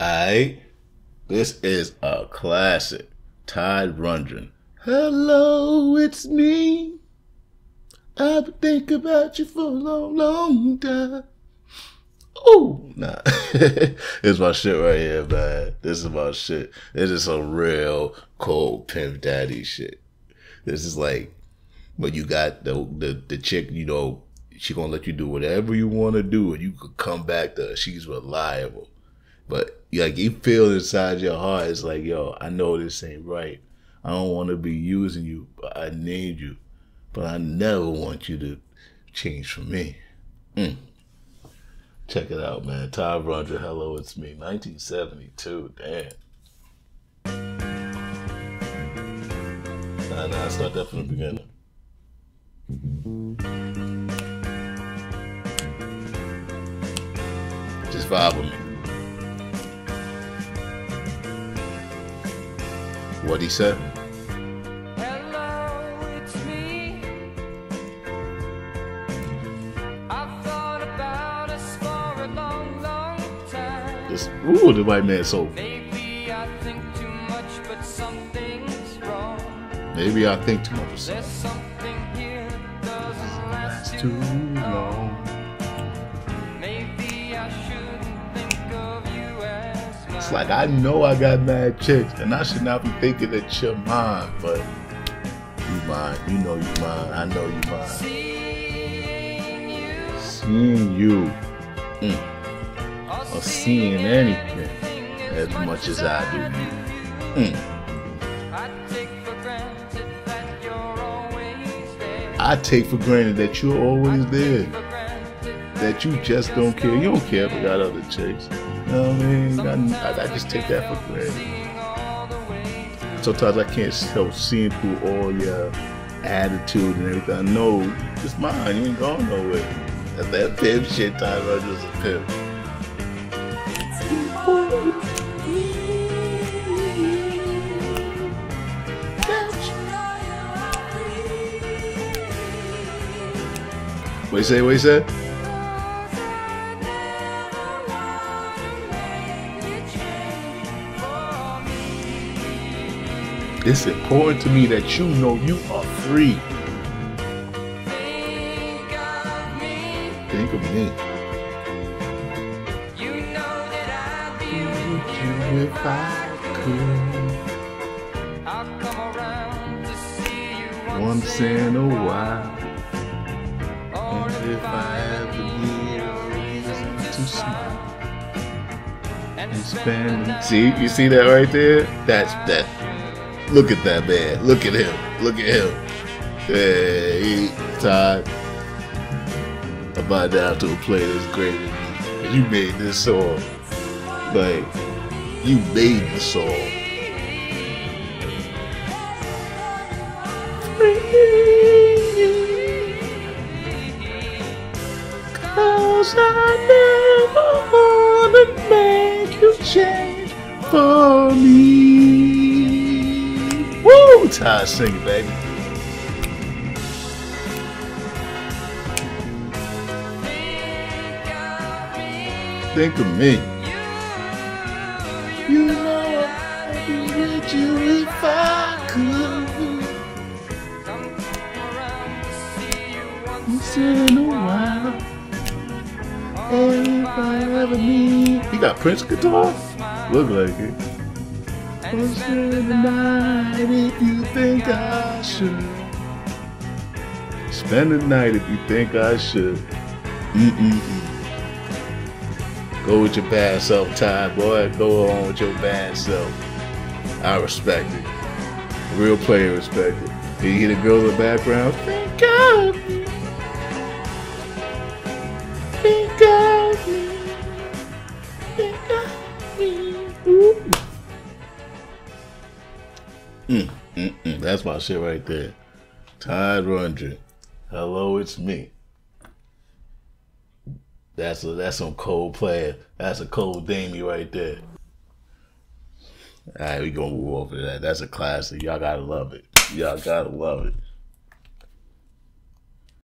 Alright. This is a classic. Todd Rundgren. Hello, it's me. I've been thinking about you for a long, long time. Oh, nah. it's my shit right here, man. This is my shit. This is some real cold pimp daddy shit. This is like when you got the the, the chick, you know, she gonna let you do whatever you want to do, and you could come back to her. She's reliable. But like you feel inside your heart, it's like, yo, I know this ain't right. I don't want to be using you, but I need you. But I never want you to change for me. Mm. Check it out, man. Todd Rundgren, Hello, It's Me, 1972. Damn. Nah, nah, start that from the beginning. Just vibe with me. Long, long time. This, ooh, the white man so. Maybe I think too much, but something's wrong. Maybe I think too much. There's something here doesn't last too long. Like I know I got mad chicks, and I should not be thinking that you're mine, but you mine. You know you mine. I know you mine. Seeing you mm, or seeing anything as much as I do you. Mm. I take for granted that you're always there. That you just don't care. You don't care if I got other chicks. You know what I mean? I, I just take that for granted. Sometimes I can't help seeing through all your attitude and everything. I know it's mine. You ain't going nowhere. That's that pimp shit. Time I'm just a pimp. What you say? What you say? It's important to me that you know you are free. think of me. Think of me. You know that I'd be Would you if I could? I'll come around to see you Once in a while. And if I ever need a reason to smile and and spend. See, you see that right there? That's that. Look at that man. Look at him. Look at him. Hey, Todd. I'm about to have to play this great. And you made this song. Like, you made the song. Cause I never wanna make you change for me. Ty singing, baby. Think of me. You know I'd be with you if I could. Once in a while. Oh, if I ever need. You got Prince guitar? Look like it. In a night if you think I should. Spend the night if you think I should. Go with your bad self, Ty, boy. Go on with your bad self. I respect it. Real player respect it. You hear the girl in the background? Think of me. Think of That's my shit right there. Todd Rundgren. Hello, it's me. That's a that's some cold player. That's a cold damey right there. All right, we gonna move over to that. That's a classic. Y'all gotta love it. Y'all gotta love it.